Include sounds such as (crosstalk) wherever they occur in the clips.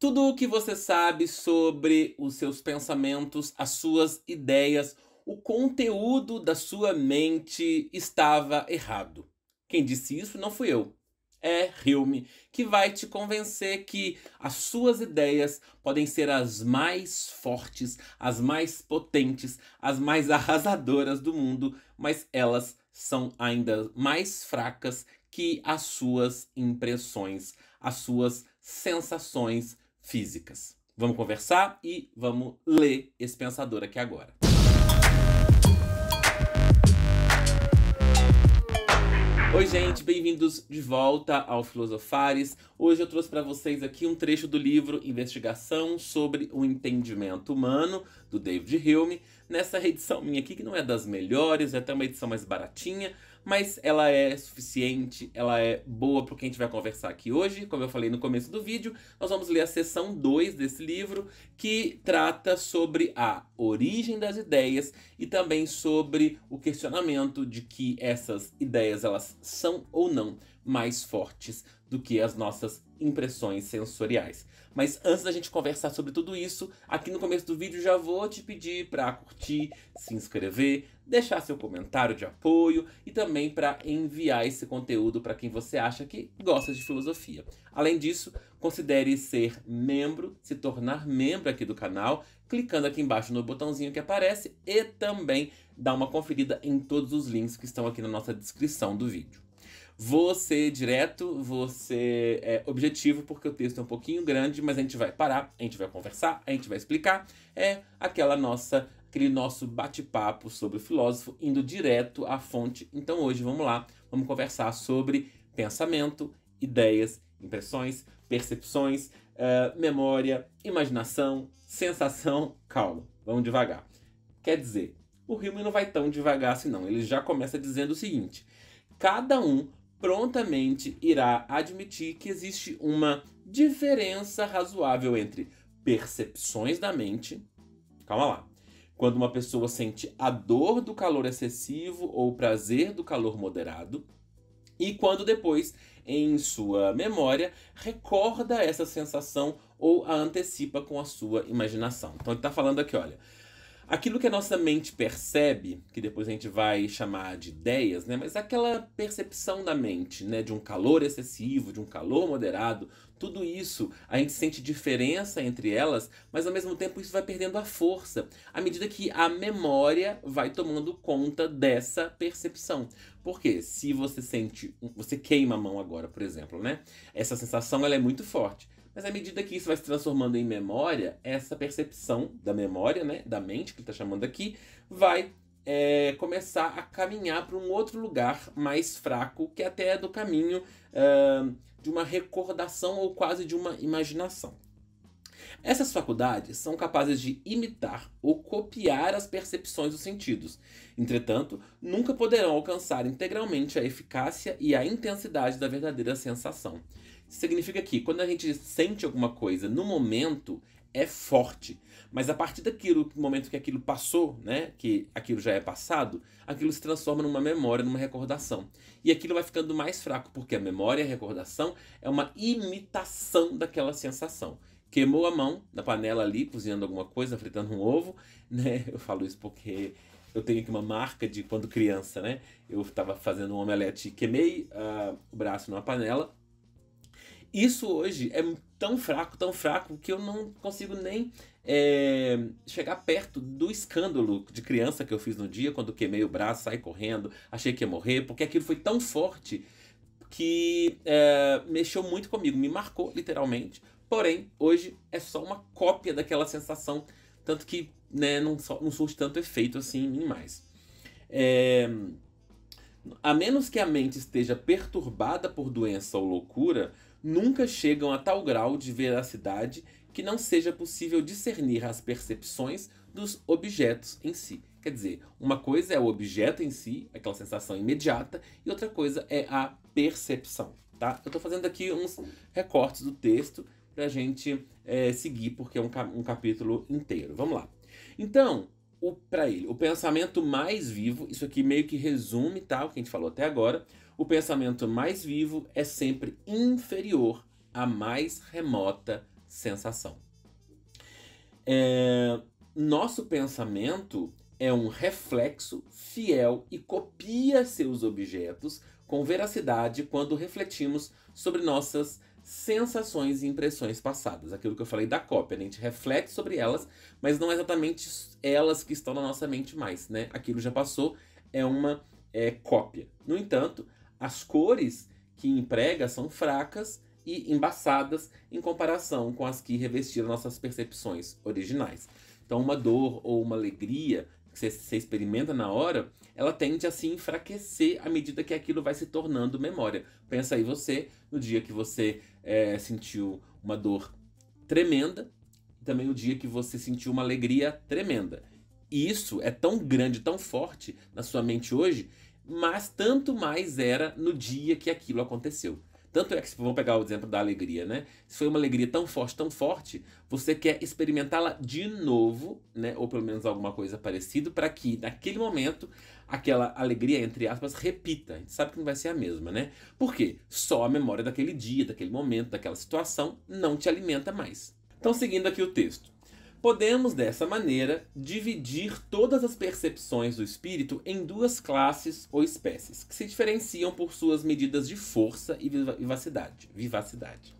Tudo o que você sabe sobre os seus pensamentos, as suas ideias, o conteúdo da sua mente estava errado. Quem disse isso não fui eu. É Hilme, que vai te convencer que as suas ideias podem ser as mais fortes, as mais potentes, as mais (laughs) arrasadoras do mundo, mas elas são ainda mais fracas que as suas impressões, as suas sensações físicas. Vamos conversar e vamos ler esse pensador aqui agora. Oi, gente, bem-vindos de volta ao Filosofares. Hoje eu trouxe para vocês aqui um trecho do livro Investigação sobre o Entendimento Humano, do David Hume. Nessa edição minha aqui, que não é das melhores, é até uma edição mais baratinha, mas ela é suficiente, ela é boa para o que a gente vai conversar aqui hoje. Como eu falei no começo do vídeo, nós vamos ler a seção 2 desse livro, que trata sobre a origem das ideias e também sobre o questionamento de que essas ideias elas são ou não mais fortes do que as nossas impressões sensoriais. Mas antes da gente conversar sobre tudo isso, aqui no começo do vídeo já vou te pedir para curtir, se inscrever, deixar seu comentário de apoio e também para enviar esse conteúdo para quem você acha que gosta de filosofia. Além disso, considere ser membro, se tornar membro aqui do canal, clicando aqui embaixo no botãozinho que aparece e também dar uma conferida em todos os links que estão aqui na nossa descrição do vídeo. Vou ser direto, vou ser é, objetivo, porque o texto é um pouquinho grande, mas a gente vai parar, a gente vai conversar, a gente vai explicar. É aquela nossa, aquele nosso bate-papo sobre o filósofo, indo direto à fonte. Então hoje vamos lá, vamos conversar sobre pensamento, ideias, impressões, percepções, uh, memória, imaginação, sensação. Calma, vamos devagar. Quer dizer, o Hume não vai tão devagar assim não. Ele já começa dizendo o seguinte: cada um prontamente irá admitir que existe uma diferença razoável entre percepções da mente. Calma lá. Quando uma pessoa sente a dor do calor excessivo ou o prazer do calor moderado, e quando depois, em sua memória, recorda essa sensação ou a antecipa com a sua imaginação. Então ele está falando aqui, olha, aquilo que a nossa mente percebe, que depois a gente vai chamar de ideias, né? Mas aquela percepção da mente, né? De um calor excessivo, de um calor moderado, tudo isso, a gente sente diferença entre elas, mas ao mesmo tempo isso vai perdendo a força, à medida que a memória vai tomando conta dessa percepção. Porque se você sente, você queima a mão agora, por exemplo, né? Essa sensação ela é muito forte. Mas à medida que isso vai se transformando em memória, essa percepção da memória, né, da mente, que ele está chamando aqui, vai é, começar a caminhar para um outro lugar mais fraco, que até é do caminho uh, de uma recordação ou quase de uma imaginação. Essas faculdades são capazes de imitar ou copiar as percepções dos sentidos. Entretanto, nunca poderão alcançar integralmente a eficácia e a intensidade da verdadeira sensação. Significa que quando a gente sente alguma coisa no momento, é forte. Mas a partir daquilo, do momento que aquilo passou, né, que aquilo já é passado, aquilo se transforma numa memória, numa recordação. E aquilo vai ficando mais fraco, porque a memória, a recordação, é uma imitação daquela sensação. Queimou a mão na panela ali, cozinhando alguma coisa, fritando um ovo, (laughs) né? Eu falo isso porque eu tenho aqui uma marca de quando criança, né? Eu estava fazendo um omelete e queimei uh, o braço numa panela isso hoje é tão fraco, tão fraco, que eu não consigo nem é, chegar perto do escândalo de criança que eu fiz no dia, quando queimei o braço, saí correndo, achei que ia morrer, porque aquilo foi tão forte que é, mexeu muito comigo, me marcou literalmente. Porém, hoje é só uma cópia daquela sensação, tanto que né, não, não surge tanto efeito assim em mais. É, a menos que a mente esteja perturbada por doença ou loucura, nunca chegam a tal grau de veracidade que não seja possível discernir as percepções dos objetos em si. Quer dizer, uma coisa é o objeto em si, aquela sensação imediata, e outra coisa é a percepção. Tá? Eu estou fazendo aqui uns recortes do texto para a gente é, seguir, porque é um, um capítulo inteiro. Vamos lá. Então, para ele, o pensamento mais vivo, isso aqui meio que resume tá, o que a gente falou até agora, o pensamento mais vivo é sempre inferior à mais remota sensação. É, nosso pensamento é um reflexo fiel e copia seus objetos com veracidade quando refletimos sobre nossas sensações e impressões passadas. Aquilo que eu falei da cópia, né? a gente reflete sobre elas, mas não é exatamente elas que estão na nossa mente mais, né? Aquilo já passou, é uma é, cópia. No entanto, as cores que emprega são fracas e embaçadas em comparação com as que revestiram nossas percepções originais. Então, uma dor ou uma alegria que você, você experimenta na hora, ela tende a se enfraquecer à medida que aquilo vai se tornando memória. Pensa aí você, no dia que você é, sentiu uma dor tremenda, e também o dia que você sentiu uma alegria tremenda. E isso é tão grande, tão forte na sua mente hoje, mas tanto mais era no dia que aquilo aconteceu. Tanto é que, vamos pegar o exemplo da alegria, né? Se foi uma alegria tão forte, tão forte, você quer experimentá-la de novo, né? Ou pelo menos alguma coisa parecida, para que naquele momento aquela alegria, entre aspas, repita. A gente sabe que não vai ser a mesma, né? Por quê? Só a memória daquele dia, daquele momento, daquela situação não te alimenta mais. Então, seguindo aqui o texto. Podemos, dessa maneira, dividir todas as percepções do espírito em duas classes ou espécies, que se diferenciam por suas medidas de força e vivacidade. vivacidade.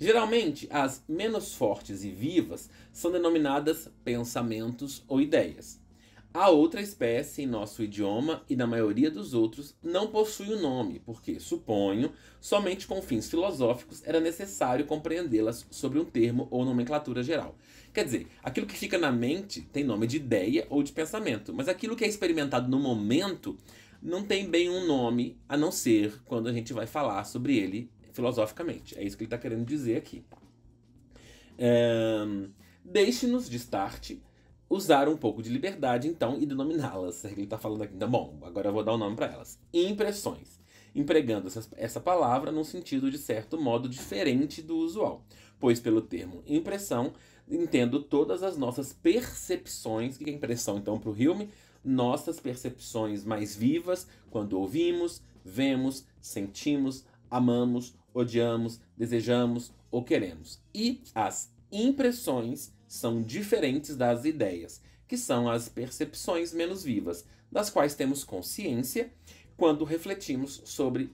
Geralmente, as menos fortes e vivas são denominadas pensamentos ou ideias. A outra espécie, em nosso idioma e na maioria dos outros, não possui o um nome, porque, suponho, somente com fins filosóficos era necessário compreendê-las sobre um termo ou nomenclatura geral. Quer dizer, aquilo que fica na mente tem nome de ideia ou de pensamento, mas aquilo que é experimentado no momento não tem bem um nome, a não ser quando a gente vai falar sobre ele filosoficamente. É isso que ele está querendo dizer aqui. É... Deixe-nos de start usar um pouco de liberdade, então, e denominá-las. Ele está falando aqui. Então, bom, agora eu vou dar o um nome para elas. Impressões. Empregando essa, essa palavra num sentido de certo modo diferente do usual. Pois, pelo termo impressão, entendo todas as nossas percepções. Que é impressão, então, para o Hilme? Nossas percepções mais vivas quando ouvimos, vemos, sentimos, amamos, odiamos, desejamos ou queremos. E as impressões são diferentes das ideias, que são as percepções menos vivas, das quais temos consciência quando refletimos sobre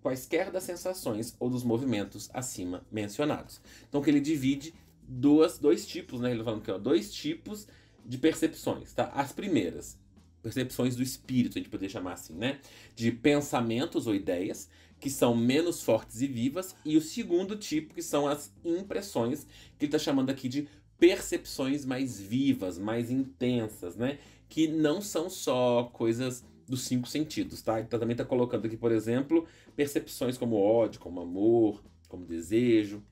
quaisquer das sensações ou dos movimentos acima mencionados. Então, que ele divide duas, dois tipos, né? Ele falando que ó, dois tipos de percepções, tá? As primeiras, percepções do espírito, a gente poderia chamar assim, né? De pensamentos ou ideias que são menos fortes e vivas, e o segundo tipo, que são as impressões, que ele está chamando aqui de percepções mais vivas, mais intensas, né? Que não são só coisas dos cinco sentidos, tá? Então também está colocando aqui, por exemplo, percepções como ódio, como amor, como desejo,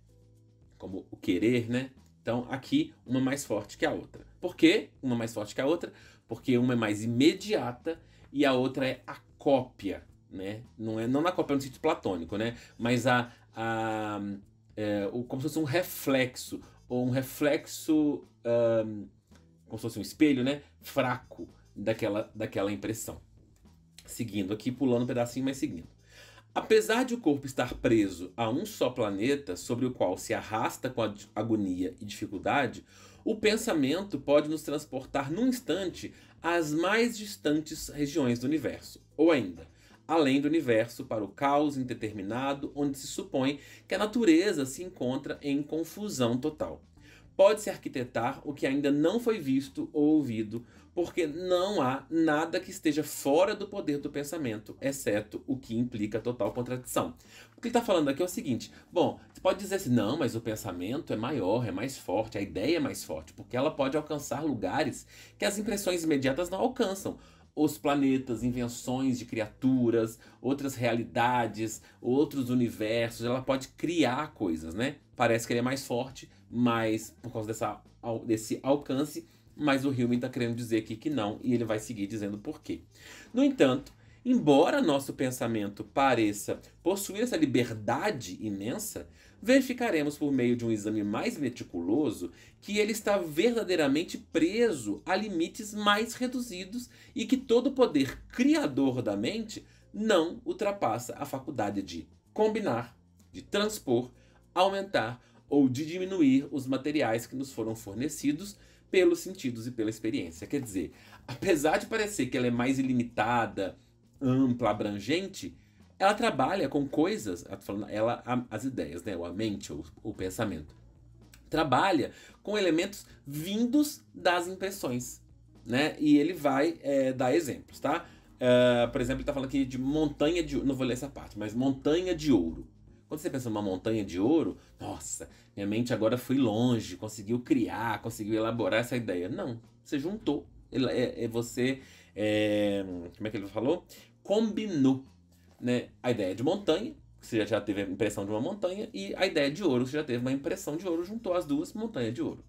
como o querer, né? Então aqui uma mais forte que a outra. Por que uma mais forte que a outra? Porque uma é mais imediata e a outra é a cópia, né? Não é não na cópia no sentido platônico, né? Mas a, a é, como se fosse um reflexo um reflexo, um, como se fosse um espelho, né? Fraco daquela, daquela impressão. Seguindo aqui, pulando um pedacinho, mas seguindo. Apesar de o corpo estar preso a um só planeta, sobre o qual se arrasta com agonia e dificuldade, o pensamento pode nos transportar num instante às mais distantes regiões do universo. Ou ainda, além do universo, para o caos indeterminado, onde se supõe que a natureza se encontra em confusão total. Pode-se arquitetar o que ainda não foi visto ou ouvido, porque não há nada que esteja fora do poder do pensamento, exceto o que implica total contradição. O que ele está falando aqui é o seguinte: bom, você pode dizer assim, não, mas o pensamento é maior, é mais forte, a ideia é mais forte, porque ela pode alcançar lugares que as impressões imediatas não alcançam os planetas, invenções de criaturas, outras realidades, outros universos. Ela pode criar coisas, né? Parece que ele é mais forte, mas por causa dessa, desse alcance. Mas o Hillman está querendo dizer aqui que não, e ele vai seguir dizendo por quê. No entanto, embora nosso pensamento pareça possuir essa liberdade imensa, verificaremos por meio de um exame mais meticuloso que ele está verdadeiramente preso a limites mais reduzidos e que todo poder criador da mente não ultrapassa a faculdade de combinar, de transpor, aumentar ou de diminuir os materiais que nos foram fornecidos pelos sentidos e pela experiência. Quer dizer, apesar de parecer que ela é mais ilimitada, ampla, abrangente, ela trabalha com coisas, ela, as ideias, né, a mente, o, o pensamento, trabalha com elementos vindos das impressões, né? E ele vai é, dar exemplos, tá? Uh, por exemplo, ele está falando aqui de montanha de não vou ler essa parte, mas montanha de ouro. Quando você pensa numa montanha de ouro, nossa, minha mente agora foi longe, conseguiu criar, conseguiu elaborar essa ideia. Não, você juntou. É, é você, é, como é que ele falou? Combinou né, a ideia de montanha, que você já teve a impressão de uma montanha, e a ideia de ouro, você já teve uma impressão de ouro, juntou as duas, montanha de ouro.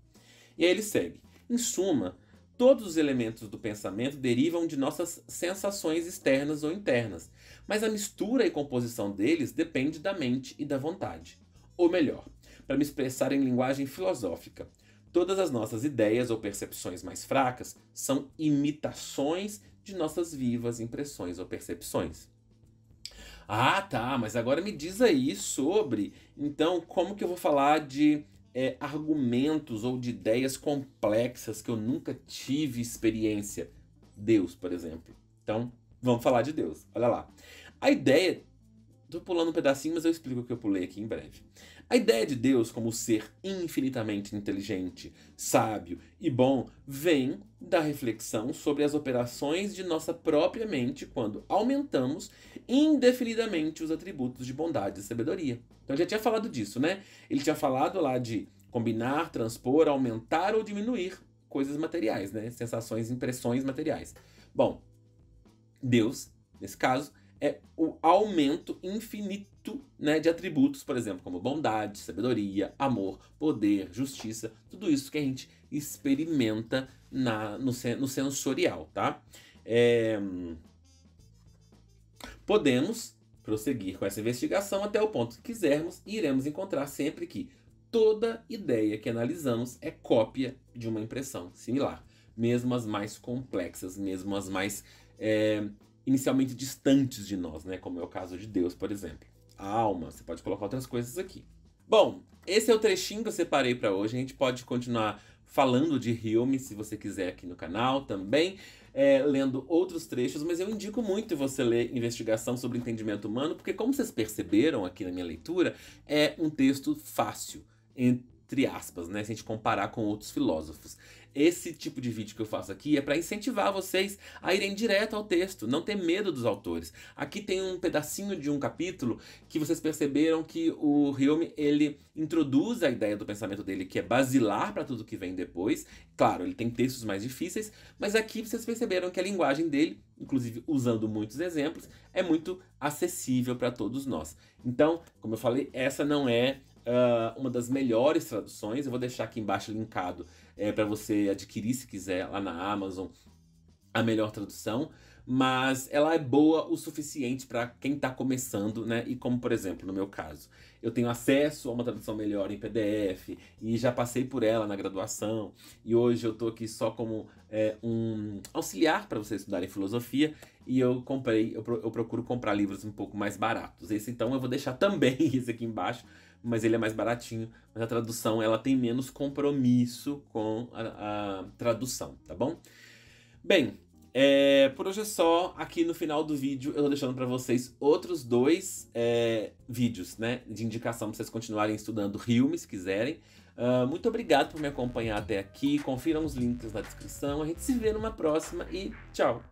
E aí ele segue. Em suma, Todos os elementos do pensamento derivam de nossas sensações externas ou internas, mas a mistura e composição deles depende da mente e da vontade. Ou melhor, para me expressar em linguagem filosófica, todas as nossas ideias ou percepções mais fracas são imitações de nossas vivas impressões ou percepções. Ah, tá, mas agora me diz aí sobre, então, como que eu vou falar de é, argumentos ou de ideias complexas que eu nunca tive experiência. Deus, por exemplo. Então, vamos falar de Deus. Olha lá. A ideia. Tô pulando um pedacinho, mas eu explico o que eu pulei aqui em breve. A ideia de Deus como ser infinitamente inteligente, sábio e bom vem da reflexão sobre as operações de nossa própria mente quando aumentamos indefinidamente os atributos de bondade e sabedoria. Então já tinha falado disso, né? Ele tinha falado lá de combinar, transpor, aumentar ou diminuir coisas materiais, né? Sensações, impressões materiais. Bom, Deus, nesse caso, é o aumento infinito né, de atributos, por exemplo, como bondade, sabedoria, amor, poder, justiça, tudo isso que a gente experimenta na, no, no sensorial, tá? É... Podemos prosseguir com essa investigação até o ponto que quisermos e iremos encontrar sempre que toda ideia que analisamos é cópia de uma impressão similar, mesmo as mais complexas, mesmo as mais é, inicialmente distantes de nós, né? Como é o caso de Deus, por exemplo. A alma, você pode colocar outras coisas aqui. Bom, esse é o trechinho que eu separei para hoje. A gente pode continuar falando de Hume, se você quiser, aqui no canal também, é, lendo outros trechos, mas eu indico muito você ler Investigação sobre Entendimento Humano, porque, como vocês perceberam aqui na minha leitura, é um texto fácil, aspas, né? Se a gente comparar com outros filósofos. Esse tipo de vídeo que eu faço aqui é para incentivar vocês a irem direto ao texto, não ter medo dos autores. Aqui tem um pedacinho de um capítulo que vocês perceberam que o Hume ele introduz a ideia do pensamento dele que é basilar para tudo que vem depois. Claro, ele tem textos mais difíceis, mas aqui vocês perceberam que a linguagem dele, inclusive usando muitos exemplos, é muito acessível para todos nós. Então, como eu falei, essa não é uh, uma das melhores traduções. Eu vou deixar aqui embaixo linkado é, para você adquirir se quiser lá na Amazon a melhor tradução, mas ela é boa o suficiente para quem está começando, né? E como, por exemplo, no meu caso, eu tenho acesso a uma tradução melhor em PDF e já passei por ela na graduação, e hoje eu estou aqui só como é, um auxiliar para vocês estudarem filosofia, e eu comprei, eu, eu procuro comprar livros um pouco mais baratos. Esse então eu vou deixar também (laughs) esse aqui embaixo mas ele é mais baratinho. Mas a tradução ela tem menos compromisso com a, a tradução, tá bom? Bem, é, por hoje é só. Aqui no final do vídeo eu tô deixando para vocês outros dois é, vídeos, né? De indicação para vocês continuarem estudando Hume, se quiserem. Uh, muito obrigado por me acompanhar até aqui. Confiram os links na descrição. A gente se vê numa próxima e tchau!